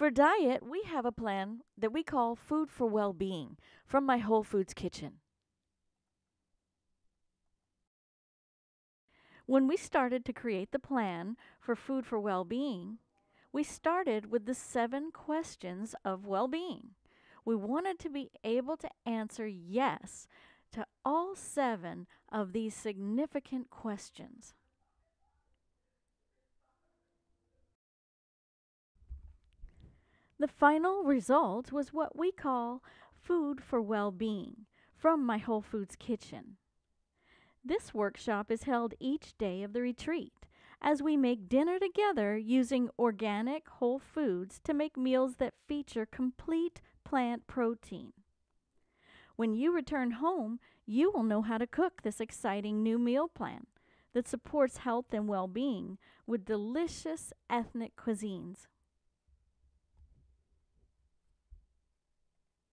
For diet, we have a plan that we call Food for Well-Being from my Whole Foods Kitchen. When we started to create the plan for Food for Well-Being, we started with the seven questions of well-being. We wanted to be able to answer yes to all seven of these significant questions. The final result was what we call Food for Well-Being from my Whole Foods Kitchen. This workshop is held each day of the retreat as we make dinner together using organic whole foods to make meals that feature complete plant protein. When you return home, you will know how to cook this exciting new meal plan that supports health and well being with delicious ethnic cuisines.